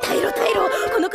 耐えろ耐えろ。この